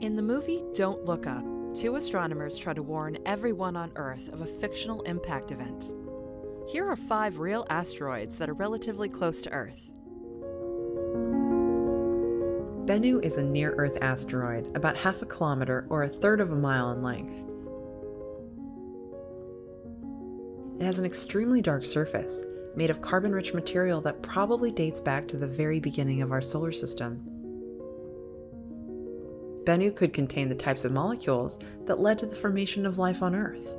In the movie Don't Look Up, two astronomers try to warn everyone on Earth of a fictional impact event. Here are five real asteroids that are relatively close to Earth. Bennu is a near Earth asteroid, about half a kilometer or a third of a mile in length. It has an extremely dark surface, made of carbon rich material that probably dates back to the very beginning of our solar system. Bennu could contain the types of molecules that led to the formation of life on Earth.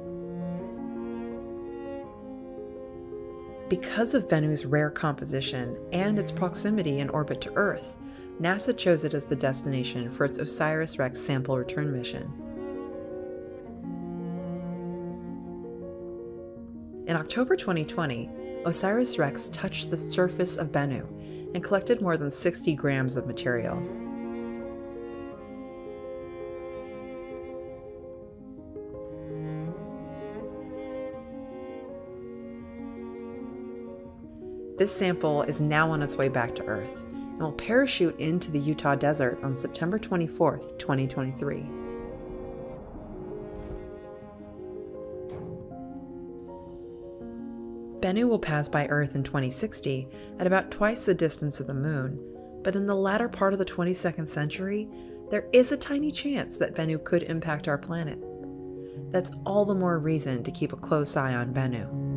Because of Bennu's rare composition and its proximity in orbit to Earth, NASA chose it as the destination for its OSIRIS-REx sample return mission. In October 2020, OSIRIS-REx touched the surface of Bennu and collected more than 60 grams of material. This sample is now on its way back to Earth and will parachute into the Utah desert on September 24, 2023. Bennu will pass by Earth in 2060 at about twice the distance of the Moon, but in the latter part of the 22nd century, there is a tiny chance that Bennu could impact our planet. That's all the more reason to keep a close eye on Bennu.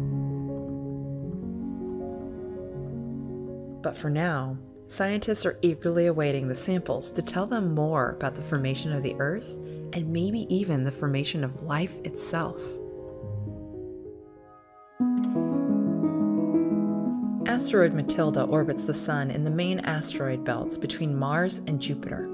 But for now, scientists are eagerly awaiting the samples to tell them more about the formation of the Earth and maybe even the formation of life itself. Asteroid Mathilde orbits the Sun in the main asteroid belt between Mars and Jupiter.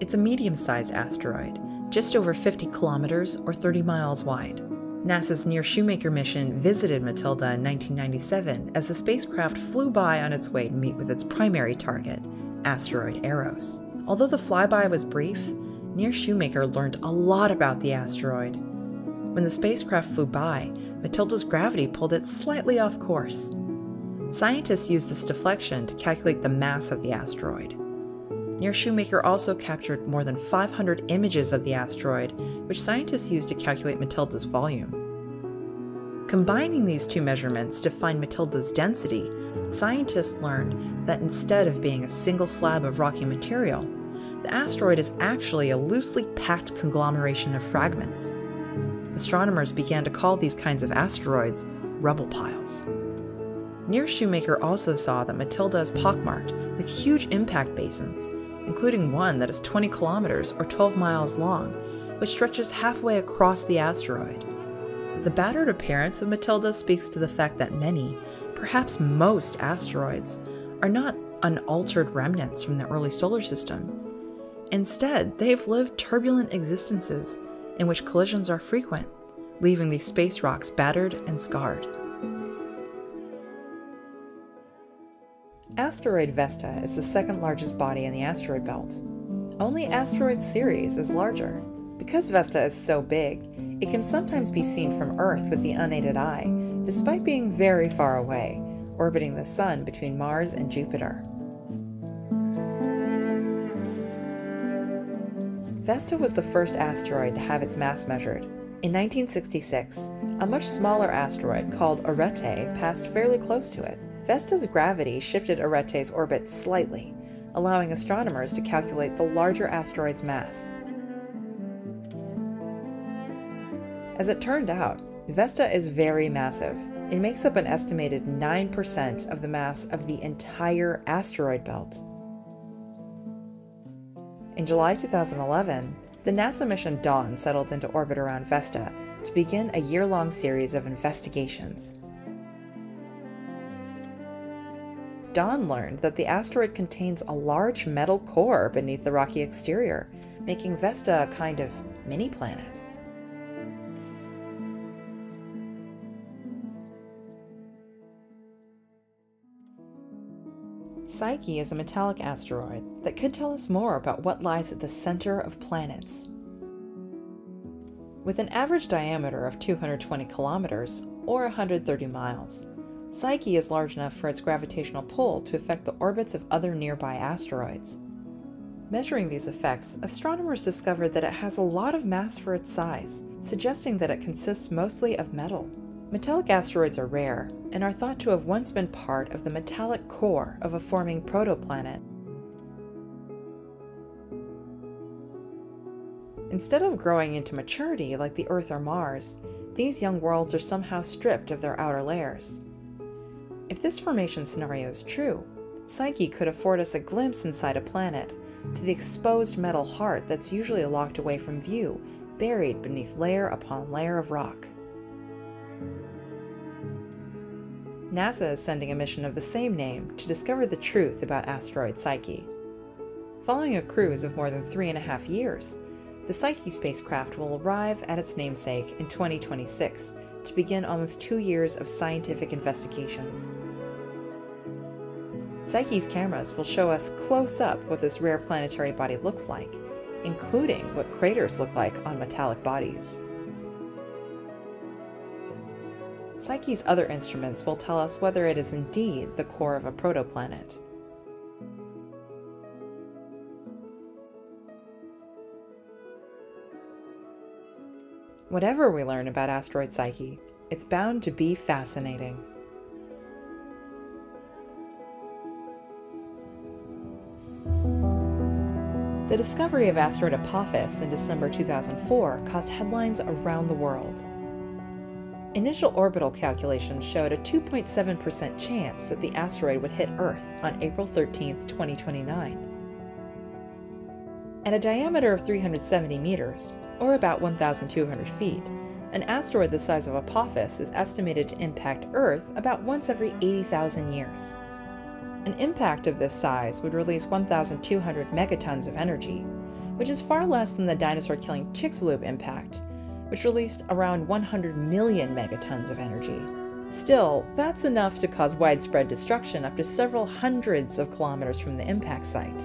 It's a medium sized asteroid, just over 50 kilometers or 30 miles wide. NASA's Near Shoemaker mission visited Mathilde in 1997 as the spacecraft flew by on its way to meet with its primary target, asteroid Eros. Although the flyby was brief, Near Shoemaker learned a lot about the asteroid. When the spacecraft flew by, Mathilde's gravity pulled it slightly off course. Scientists used this deflection to calculate the mass of the asteroid. Near Shoemaker also captured more than 500 images of the asteroid, which scientists used to calculate Mathilde's volume. Combining these two measurements to find Mathilde's density, scientists learned that instead of being a single slab of rocky material, the asteroid is actually a loosely packed conglomeration of fragments. Astronomers began to call these kinds of asteroids rubble piles. Near Shoemaker also saw that Mathilde is pockmarked with huge impact basins including one that is 20 kilometers or 12 miles long, which stretches halfway across the asteroid. The battered appearance of Mathilde speaks to the fact that many, perhaps most, asteroids are not unaltered remnants from the early solar system. Instead, they have lived turbulent existences in which collisions are frequent, leaving these space rocks battered and scarred. Asteroid Vesta is the second largest body in the asteroid belt. Only asteroid Ceres is larger. Because Vesta is so big, it can sometimes be seen from Earth with the unaided eye, despite being very far away, orbiting the Sun between Mars and Jupiter. Vesta was the first asteroid to have its mass measured. In 1966, a much smaller asteroid called Arete passed fairly close to it. Vesta's gravity shifted Arete's orbit slightly, allowing astronomers to calculate the larger asteroid's mass. As it turned out, Vesta is very massive. It makes up an estimated 9% of the mass of the entire asteroid belt. In July 2011, the NASA mission Dawn settled into orbit around Vesta to begin a year long series of investigations. Dawn learned that the asteroid contains a large metal core beneath the rocky exterior, making Vesta a kind of mini planet. Psyche is a metallic asteroid that could tell us more about what lies at the center of planets. With an average diameter of 220 kilometers, or 130 miles, Psyche is large enough for its gravitational pull to affect the orbits of other nearby asteroids. Measuring these effects, astronomers discovered that it has a lot of mass for its size, suggesting that it consists mostly of metal. Metallic asteroids are rare and are thought to have once been part of the metallic core of a forming protoplanet. Instead of growing into maturity like the Earth or Mars, these young worlds are somehow stripped of their outer layers. If this formation scenario is true, Psyche could afford us a glimpse inside a planet to the exposed metal heart that's usually locked away from view, buried beneath layer upon layer of rock. NASA is sending a mission of the same name to discover the truth about asteroid Psyche. Following a cruise of more than three and a half years, the Psyche spacecraft will arrive at its namesake in 2026 to begin almost two years of scientific investigations. Psyche's cameras will show us close up what this rare planetary body looks like, including what craters look like on metallic bodies. Psyche's other instruments will tell us whether it is indeed the core of a protoplanet. Whatever we learn about asteroid Psyche, it's bound to be fascinating. The discovery of asteroid Apophis in December 2004 caused headlines around the world. Initial orbital calculations showed a 2.7% chance that the asteroid would hit Earth on April 13, 2029. At a diameter of 370 meters, or about 1,200 feet, an asteroid the size of Apophis is estimated to impact Earth about once every 80,000 years. An impact of this size would release 1,200 megatons of energy, which is far less than the dinosaur-killing Chicxulub impact, which released around 100 million megatons of energy. Still, that's enough to cause widespread destruction up to several hundreds of kilometers from the impact site.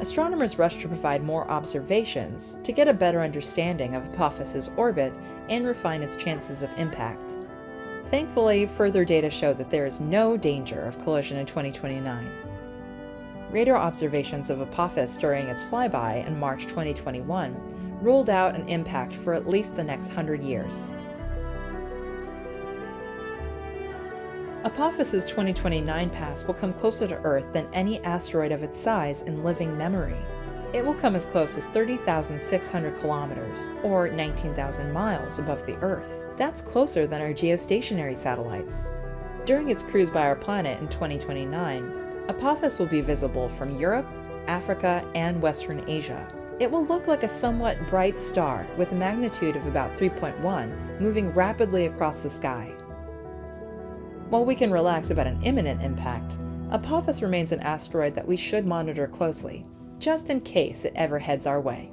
Astronomers rushed to provide more observations to get a better understanding of Apophis's orbit and refine its chances of impact. Thankfully, further data show that there is no danger of collision in 2029. Radar observations of Apophis during its flyby in March 2021 ruled out an impact for at least the next 100 years. Apophis's 2029 pass will come closer to Earth than any asteroid of its size in living memory. It will come as close as 30,600 kilometers, or 19,000 miles above the Earth. That's closer than our geostationary satellites. During its cruise by our planet in 2029, Apophis will be visible from Europe, Africa, and Western Asia. It will look like a somewhat bright star with a magnitude of about 3.1 moving rapidly across the sky. While we can relax about an imminent impact, Apophis remains an asteroid that we should monitor closely, just in case it ever heads our way.